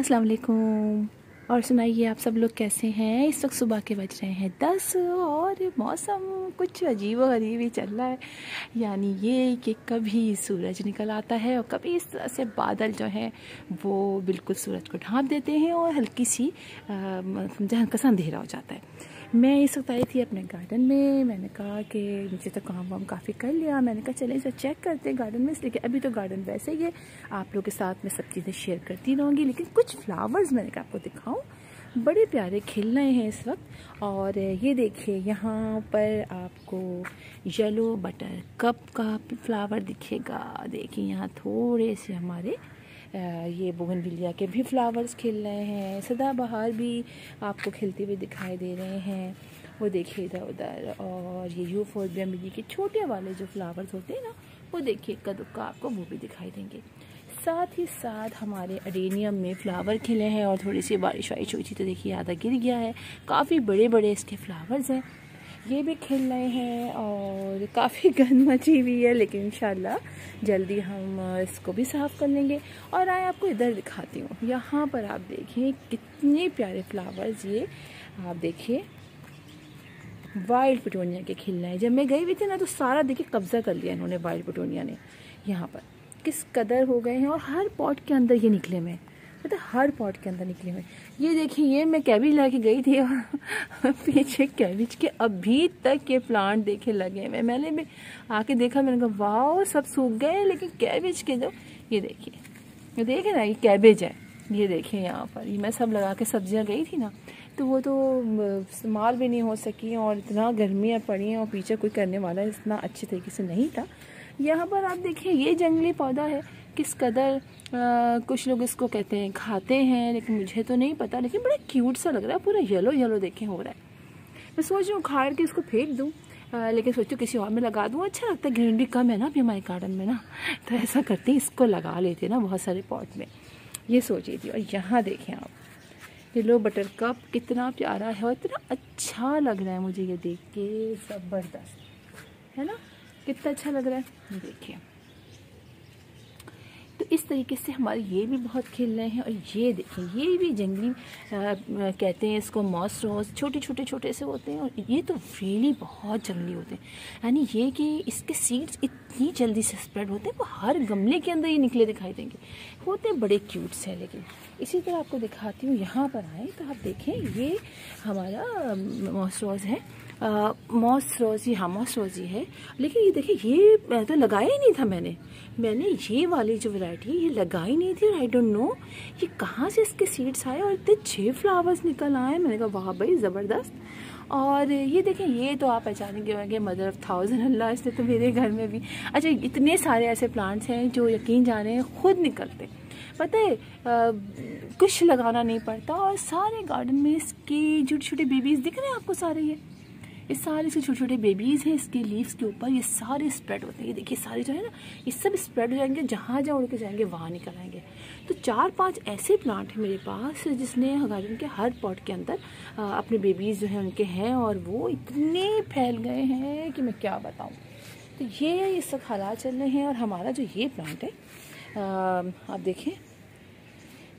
अस्सलाम वालेकुम। और सुनाइए आप सब लोग कैसे हैं? इस वक्त सुबह के बज रहे हैं दस और मौसम कुछ अजीब गरीब ही चल रहा है। यानी ये कि कभी सूरज निकल आता है और कभी इस तरह से बादल जो हैं, वो बिल्कुल सूरज को ढांप देते हैं और हल्की सी समझा हल्का सा अंधेरा हो जाता है। मैं इस वक्त आई थी अपने गार्डन में। मैंने कहा कि नीचे तो काम वाम काफ़ी कर लिया। मैंने कहा, चलें इसे चेक करते हैं गार्डन में। इसलिए अभी तो गार्डन वैसे ही है। आप लोग के साथ मैं सब चीज़ें शेयर करती रहूँगी। लेकिन कुछ फ्लावर्स मैंने कहा, आपको दिखाऊँ? बड़े प्यारे खिल रहे हैं इस वक्त। और ये देखिए, यहाँ पर आपको येलो बटर कप का फ्लावर दिखेगा। देखिए, यहाँ थोड़े से हमारे ये बोगनविलिया के भी फ्लावर्स खिल रहे हैं, सदाबहार भी आपको खिलते हुए दिखाई दे रहे हैं। वो देखिए इधर उधर, और ये यू फोर्बिया मिली के छोटे वाले जो फ्लावर्स होते हैं ना, वो देखिए इक्का दुक्का आपको, वो भी दिखाई देंगे। साथ ही साथ हमारे अडेनियम में फ्लावर खिले हैं, और थोड़ी सी बारिश वारिश हुई थी तो देखिए आधा गिर गया है। काफ़ी बड़े बड़े इसके फ्लावर्स हैं। ये भी खिल रहे हैं और काफ़ी गंद मची हुई है, लेकिन इन जल्दी हम इसको भी साफ़ कर लेंगे। और आए आपको इधर दिखाती हूँ। यहाँ पर आप देखिए कितने प्यारे फ्लावर्स ये आप देखिए। वाइल्ड पटोनिया के खिल रहे हैं जब मैं गई हुई थी ना तो सारा देखिए कब्ज़ा कर लिया इन्होंने, वाइल्ड पटोनिया ने। यहाँ पर किस कदर हो गए हैं और हर पॉट के अंदर ये निकले हुए मतलब हर पॉट के अंदर निकले हुए ये देखिए, ये मैं कैबिज ला के गई थी और पीछे कैबिज के अभी तक ये प्लांट देखे लगे हुए। मैंने भी आके देखा, मैंने कहा वाह सब सूख गए लेकिन कैबिज के जो ये देखिए, ये ना, ये कैबिज है। ये देखिए यहाँ पर, ये मैं सब लगा के सब्ज़ियाँ गई थी ना तो वो तो इस्तेमाल भी नहीं हो सकी और इतना गर्मियाँ पड़ी हैं और पीछे कोई करने वाला इतना अच्छे तरीके से नहीं था। यहाँ पर आप देखिए, ये जंगली पौधा है। किस कदर आ, कुछ लोग इसको कहते हैं खाते हैं लेकिन मुझे तो नहीं पता लेकिन बड़ा क्यूट सा लग रहा है पूरा येलो येलो देखे हो रहा है। मैं सोच रही हूँ उखाड़ के इसको फेंक दूँ लेकिन सोचो किसी और में लगा दूँ। अच्छा लगता है ग्रीनरी कम है ना अभी हमारे गार्डन में ना तो ऐसा करते हैं इसको लगा लेते ना बहुत सारे पॉट में। ये सोच थी और यहाँ देखें आप येलो बटर कप कितना प्यारा है और इतना अच्छा लग रहा है मुझे ये देख के ज़बरदस्त है ना? कितना अच्छा लग रहा है देखिए तो इस तरीके से हमारे ये भी बहुत खिल रहे हैं और ये देखें ये भी जंगली आ, कहते हैं इसको मॉस रोज छोटे छोटे छोटे से होते हैं और ये तो रियली बहुत जंगली होते हैं। यानी ये कि इसके सीड्स इतनी जल्दी से स्प्रेड होते हैं वो हर गमले के अंदर ये निकले दिखाई देंगे। होते हैं बड़े क्यूट से लेकिन। इसी तरह आपको दिखाती हूँ यहाँ पर आए तो आप देखें ये हमारा मॉस रोज है। मॉस रोजी हाँ मॉस रोजी है। लेकिन ये देखिए ये तो लगाया ही नहीं था मैंने। मैंने ये वाली जो वैरायटी ये लगाई नहीं थी आई डोंट नो ये कहाँ से इसके सीड्स आए और इतने छः फ्लावर्स निकल आए। मैंने कहा वाह भाई ज़बरदस्त। और ये देखें ये तो आप पहचानेंगे होंगे मदर ऑफ़ थाउज़ेंड अल्लाह इसने तो मेरे घर में भी। अच्छा इतने सारे ऐसे प्लांट्स हैं जो यकीन जाने हैं खुद निकलते। पता है आ, कुछ लगाना नहीं पड़ता और सारे गार्डन में इसकी छोटे छोटे बेबीज़ दिख रहे हैं आपको सारे ये? ये सारे से छोटे छोटे बेबीज़ हैं, इसके लीव्स के ऊपर ये सारे स्प्रेड होते हैं। ये देखिए, सारे जो है ना, ये सब स्प्रेड हो जाएँगे, जहाँ जहाँ उड़ के जाएँगे, वहाँ निकल आएँगे। तो चार पाँच ऐसे प्लांट हैं मेरे पास, जिसने गार्डन के हर पॉट के अंदर अपने बेबीज़ जो हैं, उनके हैं, और वो इतने फैल गए हैं कि मैं क्या बताऊँ। तो ये इस सब हालात चल रहे हैं, और हमारा जो ये प्लांट है आप देखें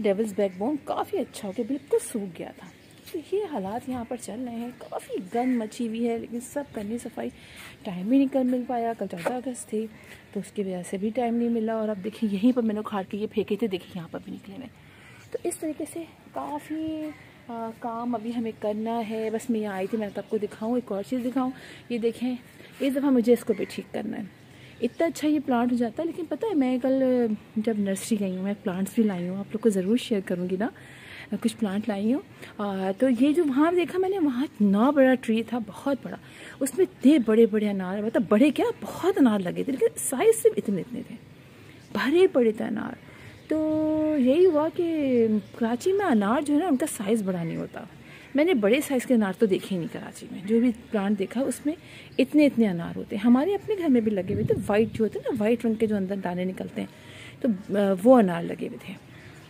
डेवल्स बैकबोन काफ़ी अच्छा हो गया बिल्कुल सूख गया था। तो ये हालात यहाँ पर चल रहे हैं। काफ़ी गंद मची हुई है, लेकिन सब करनी सफ़ाई टाइम ही नहीं कर मिल पाया। कल चौदह अगस्त थी तो उसकी वजह से भी टाइम नहीं मिला। और अब देखिए, यहीं पर मैंने उखाड़ के ये फेंके थे, देखिए यहाँ पर भी निकले में तो इस तरीके से काफ़ी काम अभी हमें करना है। बस मैं यहाँ आई थी, मैं तो आपको दिखाऊँ, एक और चीज़ दिखाऊँ। ये देखें, इस दफ़ा मुझे इसको भी ठीक करना है। इतना अच्छा ये प्लांट हो जाता है, लेकिन पता है, मैं कल, जब नर्सरी गई हूँ, मैं प्लांट्स भी लाई हूँ, आप लोग को ज़रूर शेयर करूँगी ना, कुछ प्लांट लाई हूँ। तो ये जो वहाँ देखा मैंने, वहाँ इतना बड़ा ट्री था, बहुत बड़ा। उसमें इतने बड़े बड़े अनार मतलब बड़े क्या, बहुत अनार लगे थे, लेकिन साइज़ सिर्फ़ इतने इतने थे। भरे पड़े थे अनार। तो यही हुआ कि, कराची में अनार जो है ना, उनका साइज़ बड़ा नहीं होता। मैंने बड़े साइज़ के अनार तो देखे नहीं कराची में। जो भी प्लांट देखा, उसमें इतने इतने अनार होते हैं। हमारे अपने घर में भी लगे हुए थे वाइट जो होते हैं ना वाइट रंग के जो अंदर दाने निकलते हैं तो वो अनार लगे हुए थे।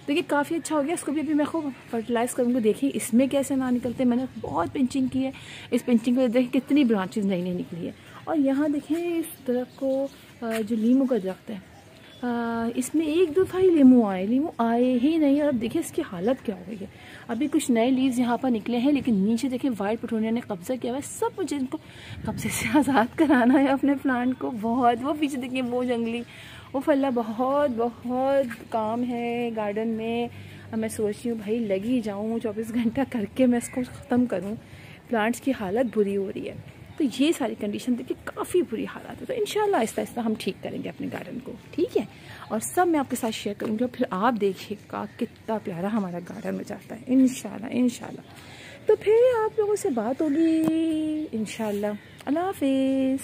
देखिए, काफ़ी अच्छा हो गया। इसको भी अभी मैं खूब फर्टिलाइज़ करूँगी। देखिए, इसमें कैसे अनार निकलते हैं? मैंने बहुत पिंचिंग की है। इस पिंचिंग को देखिए कितनी ब्रांचेज नई नई निकली है। और यहाँ देखें इस दरख्त को जो लीमू का दरख्त है इसमें एक दफ़ा ही लीमू आए। लीमू आए ही नहीं और अब देखिए इसकी हालत क्या हो गई है। अभी कुछ नए लीव्स यहाँ पर निकले हैं, लेकिन नीचे देखिए वाइट पटोनिया ने कब्जा किया हुआ है। सब मुझे इनको कब्जे से आज़ाद कराना है अपने प्लांट को। बहुत, वो पीछे देखिए वो जंगली, वो फल्ला बहुत बहुत काम है गार्डन में। अब मैं सोच रही हूँ, भाई लगी जाऊँ, चौबीस घंटा करके मैं इसको ख़त्म करूँ। प्लांट्स की हालत बुरी हो रही है। तो ये सारी कंडीशन देखिए काफ़ी बुरी हालत है। तो इन आहिस्ता आहिस्ता हम ठीक करेंगे अपने गार्डन को, ठीक है? और सब मैं आपके साथ शेयर करूँगी और फिर आप देखिएगा कितना प्यारा हमारा गार्डन हो जाता है। इन इनशाला तो फिर आप लोगों से बात होगी इन अल्लाह हाफिज़।